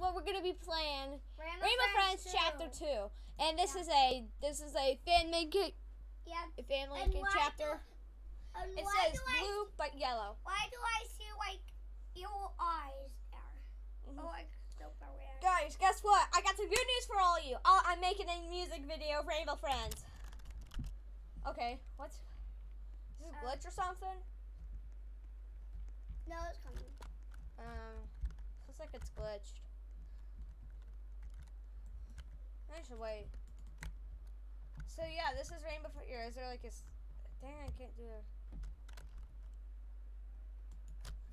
what we're gonna be playing. Rainbow, Rainbow Friends, Chapter Two, and this Yeah. is a this is a fan made ca- Yeah. a fan made chapter. Do, It says I, blue but yellow. Why do I see like your eyes there? Mhm. Oh, like super weird. Guys, guess what? I got some good news for all of you. Oh, I'm making a music video, for Rainbow Friends. Okay, what's this a Uh, glitch or something? No, it's coming. Um, looks like it's glitched. I should wait. So yeah, this is Rainbow for Is there like a? s- Dang, I can't do it.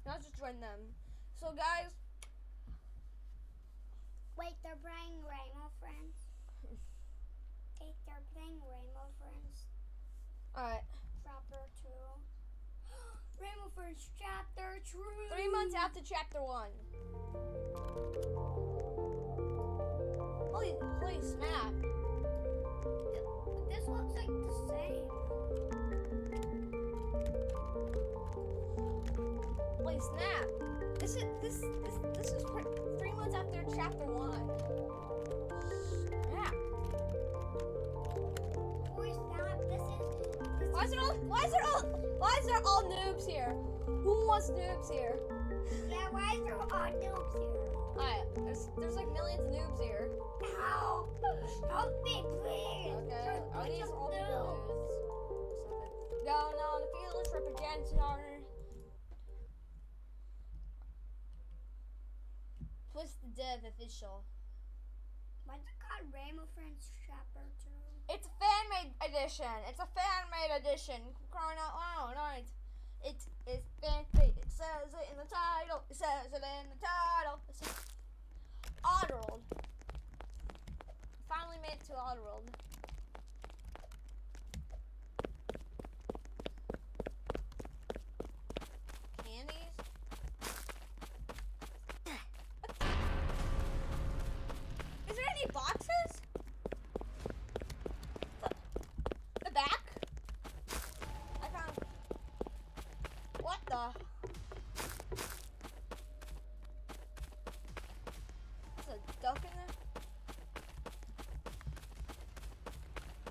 Now just join them. So guys, Wait, they're playing Rainbow Friends. Wait, they're playing Rainbow Friends. all right. Chapter two. Rainbow Friends Chapter two. Three months after chapter one. Holy, holy snap! This looks like the same. Holy snap! This is this this this is three months after chapter one. Snap! Boy, snap. This is. This Why is it all? Why is there all? Why is there all noobs here? Who wants noobs here? Yeah, why is there all noobs here? There's there's like millions of noobs here. Ow! Help me, please. Okay, are these all the noobs. Going on the field trip again, Tar. Twist the Dev official. What's it called? Rainbow Friends Chapter 2. It's a fan made edition. It's a fan made edition. Crying out loud, right? It is fan made. It says it in the title. It says it in the title. Oddworld. Finally made it to Oddworld. Candies? Is there any boxes? The, the back? I found. What the? There's a duck in there.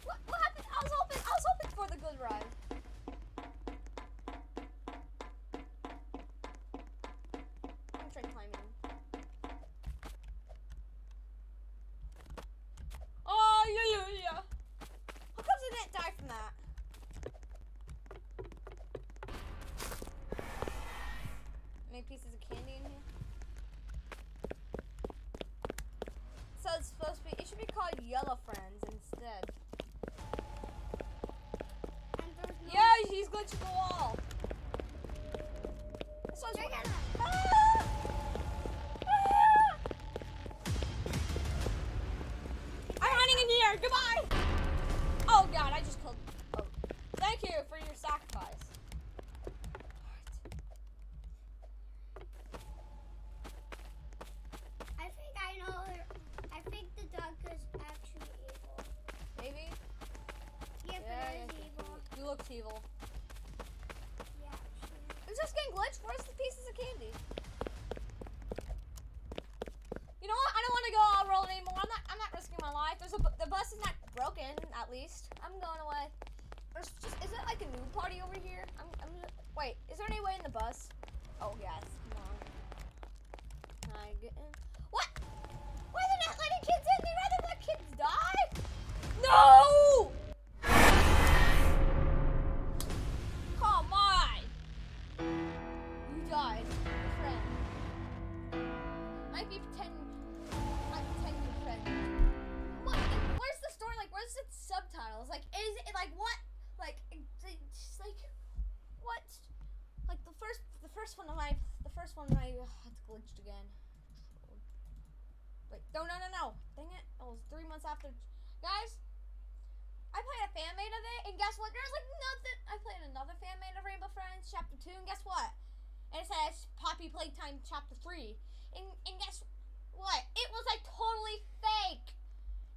What? What happened? I was hoping. I was hoping for the good ride. I'm trying climbing. Oh yeah yeah yeah. How comes I didn't die from that? Any pieces of candy in here? So it's supposed to be. It should be called Friends instead. And there's no. Yeah, he's glitching the wall. Evil. Yeah, actually. Is this getting glitched? Where's the pieces of candy? You know what? I don't want to go all roll anymore. I'm not. I'm not risking my life. There's a. The bus is not broken. At least I'm going away. There's just. Is it like a new party over here? I'm. I'm. Wait. Is there any way in the bus? Oh yes. Come on. Can I get in? Guys, I played a fan made of it, and guess what? There's like nothing. I played another fan made of Rainbow Friends Chapter Two, and guess what? And it says Poppy Playtime Chapter Three, and and guess what? It was like totally fake.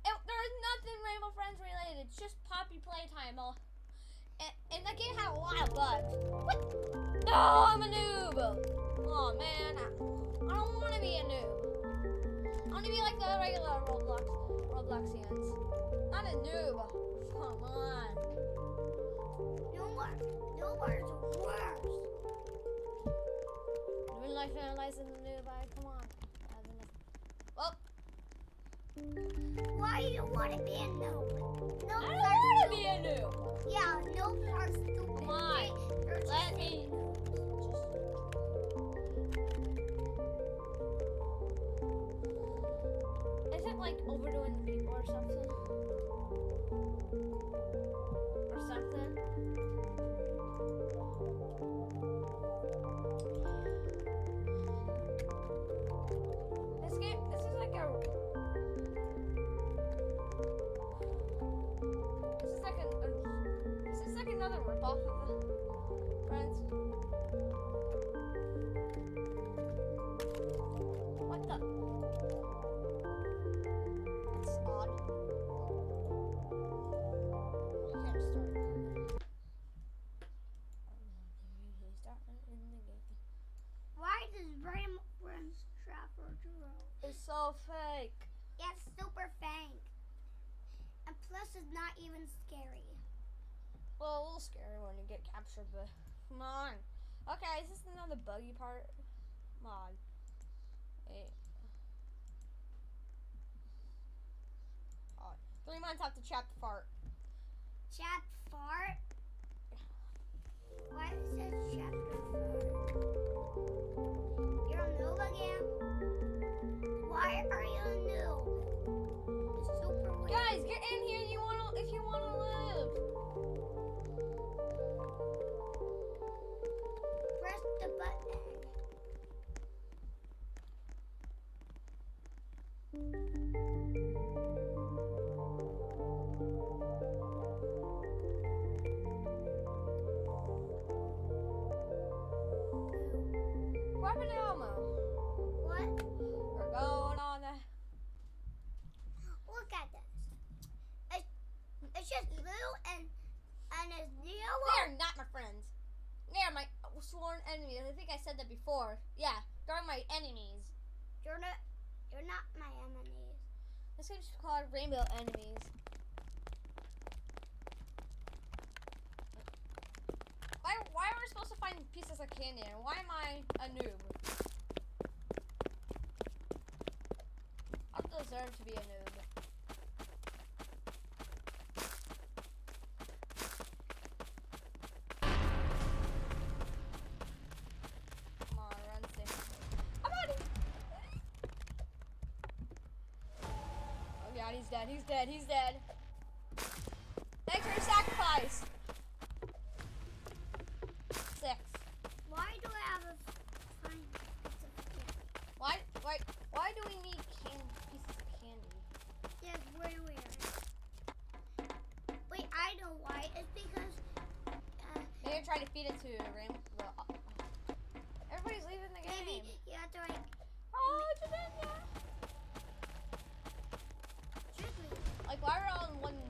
It, there is nothing Rainbow Friends related. It's just Poppy Playtime. All, and, and that game had a lot of bugs. What? No, I'm a noob. Oh man, I, I don't want to be a noob. I want to be like the regular Roblox Robloxians. Not a noob. Come on. No more. No more worse. Doing like analyzing the noob. Come on. Well, Why do you want to be a noob? No, I don't want to be a noob. Yeah, no are stupid. Come on, They- let me- like overdoing the or something? Or something? Not even scary. Well, a little scary when you get captured, but come on. Okay, is this another buggy part? Mod. Wait. Oh, three months after chapter fart. Chap fart? Why does it chapter fart? Sworn enemies. I think I said that before. Yeah, they're my enemies. You're not. You're not my enemies. This game game's called Rainbow Enemies. Why, why are we supposed to find pieces of candy? And why am I a noob? I deserve to be a noob. Come on, run, Sam. I'm out of Oh god, he's dead, he's dead, he's dead. Thanks for your sacrifice. Six. Why do I have a fine piece of candy? Why, why, why do we need can- pieces of candy? It's very weird. Wait, I know why. It's because uh, Maybe you're trying to feed it to Ram. Uh, everybody's leaving the game. maybe you have to like Oh, Jadinya. trick me. Like, why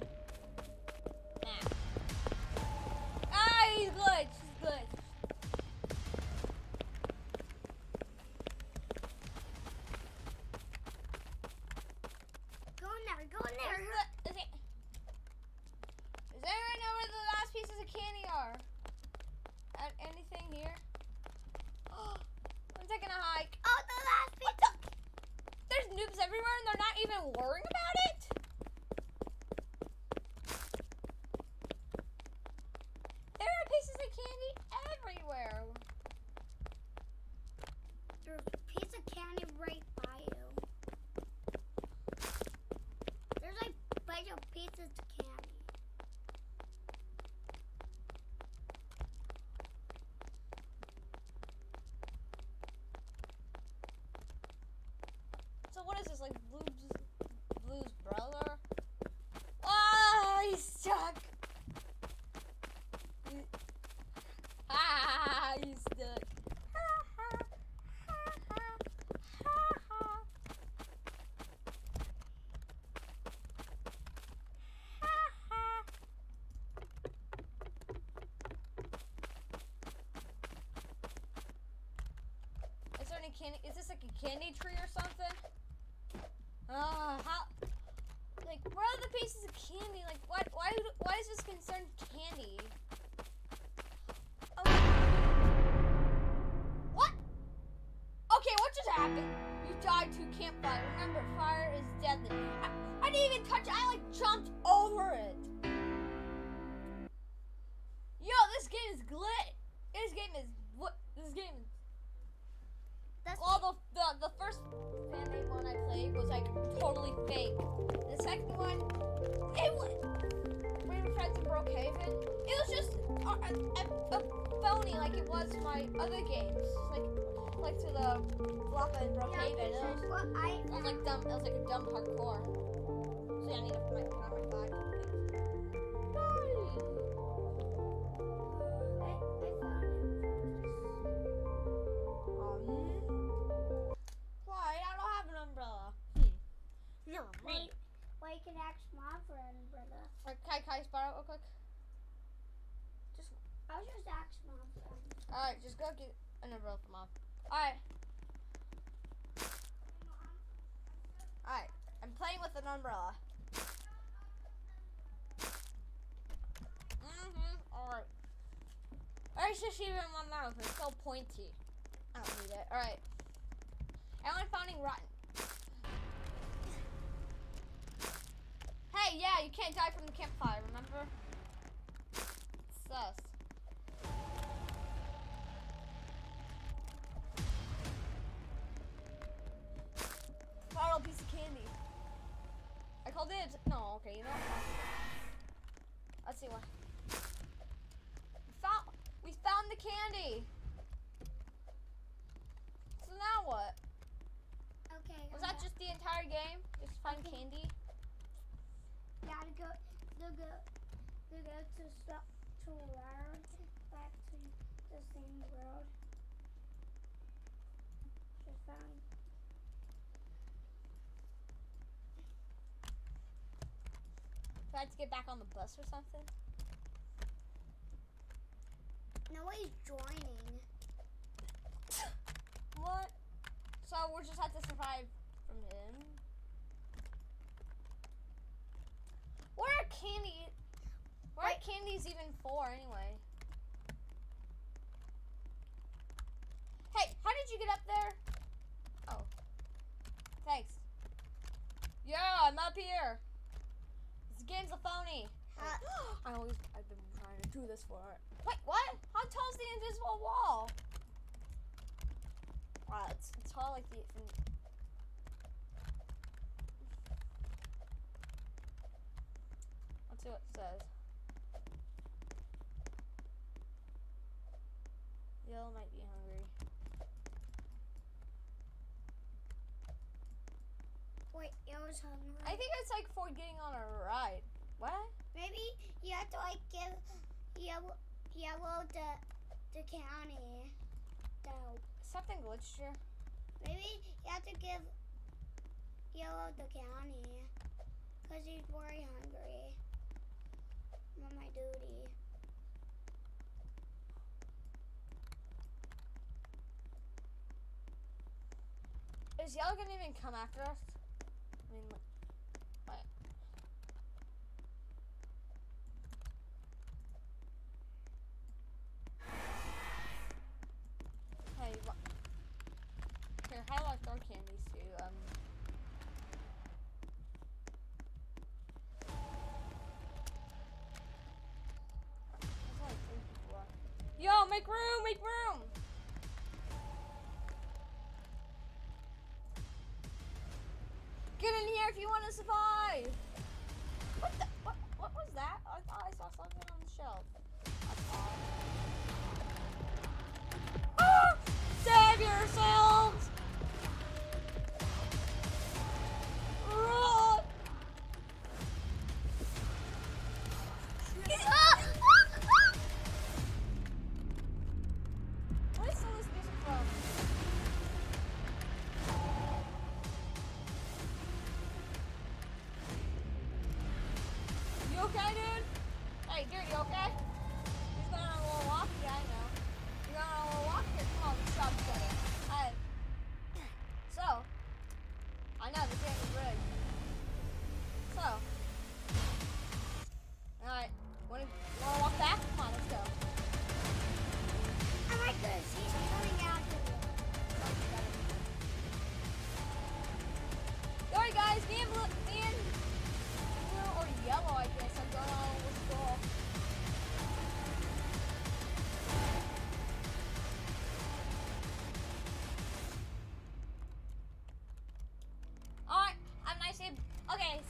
candy? Is this like a candy tree or something? Uh, how? Like, where are the pieces of candy? Like, what? Why? Why is this concerned candy? Oh okay. What? Okay, what just happened? You died to campfire. Remember, fire is deadly. I, I didn't even touch. I like jumped over. A, a, phony like it was my other games, like like to the Floppa in Brookhaven. It was, well, I, it was like dumb. It was like a dumb hardcore. So yeah, I need to put my camera back. I, I found it. Um, why? I don't have an umbrella. Hmm. You're Wait, well, you can ask mom for an umbrella. Or Can I, can I borrow it real quick? Just I'll just ask mom for one. all right. Just umbrella mom. All right, all right. I'm playing with an umbrella. Mhm. All right. I should shave it in my mouth. It's so pointy. I don't need it. All right. Alan finding rotten. Hey, yeah, you can't die from the campfire. Remember? Sus. Final piece of candy. I called it. No, okay, you know what? Let's see what. We found. We found the candy. So now what? Okay. Was I'm that just the entire game? Just find Okay. candy? Gotta go. To go. To go to stop to world. Back to the same world. Just found. Do I have to get back on the bus or something? Nobody's joining. What? So we just have to survive from him. What are candy? What are Wait. candies even for anyway? Hey, how did you get up there? Oh, thanks. Yeah, I'm up here. Game's a phony. I always, I've been trying to do this for it. Wait, what? How tall is the invisible wall? Wow, it's, it's tall like the. in- Let's see what it says. Yellow might be hungry. Wait, it was hungry. I think it's like for getting on a ride. What? Maybe you have to like give yellow, yellow the the county. The Something glitched here. maybe you have to give yellow the county, cause he's very hungry. I'm on my duty. Is Yellow gonna even come after us? I mean, like? Hey, what? Here, how do throw candies to? Um. Yo, make room, make okay? He's going on a little walk? Yeah, I know. You going on a little walk? Here, come on, let's stop together. Alright. So, I know, the game is rigged. So, Okay,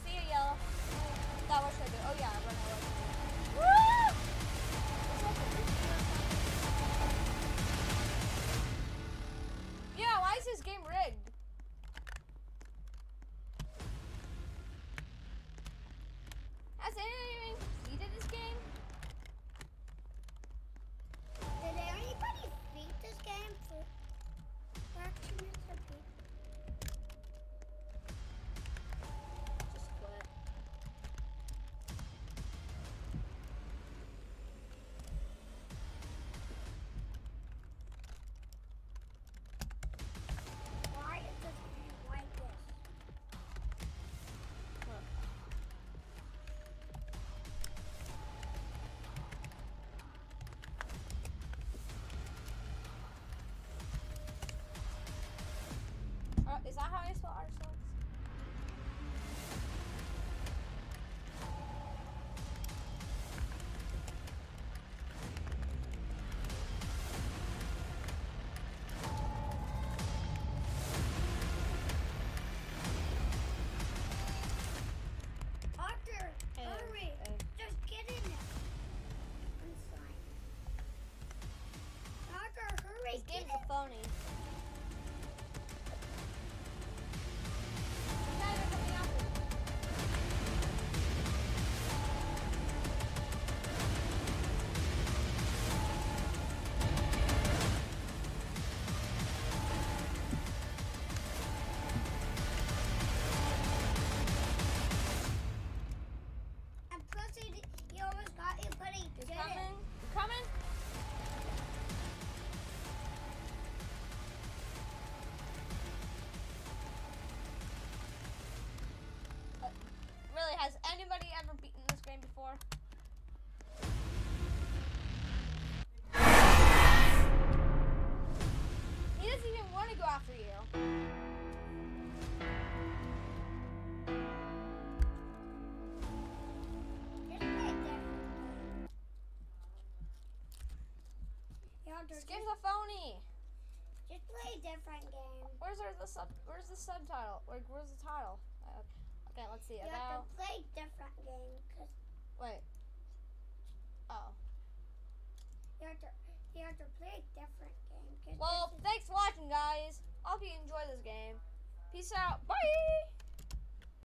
before? He doesn't even want to go after you. Just play a different game. Yeah, Arthur, This just, game's a phony. just play a different game. Where's the sub? Where's the subtitle? Where, where's the title? Uh, okay, let's see. You About have to play a different game because wait. Oh. you have to you have to play a different game. Well, thanks for watching, guys. I hope you enjoy this game. Peace out. Bye.